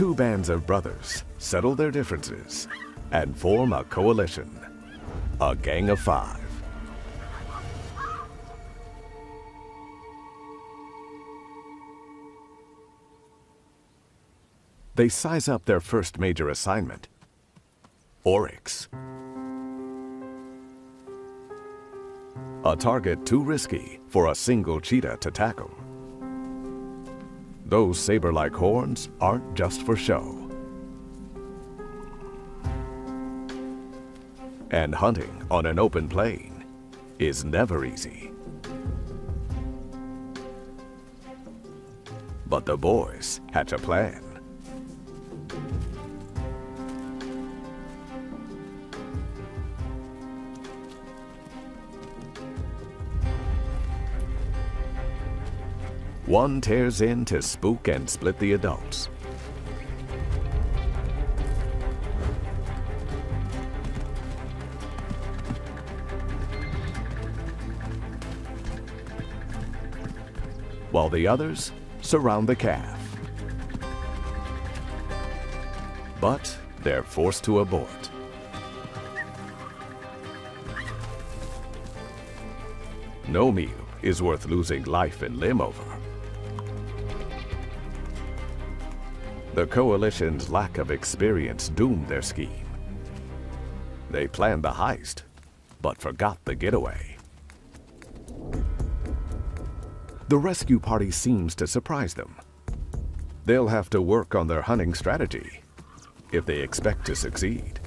Two bands of brothers settle their differences and form a coalition, a gang of five. They size up their first major assignment, Oryx. A target too risky for a single cheetah to tackle. Those saber-like horns aren't just for show. And hunting on an open plain is never easy. But the boys hatch a plan. One tears in to spook and split the adults. While the others surround the calf. But they're forced to abort. No meal is worth losing life and limb over. The Coalition's lack of experience doomed their scheme. They planned the heist, but forgot the getaway. The rescue party seems to surprise them. They'll have to work on their hunting strategy if they expect to succeed.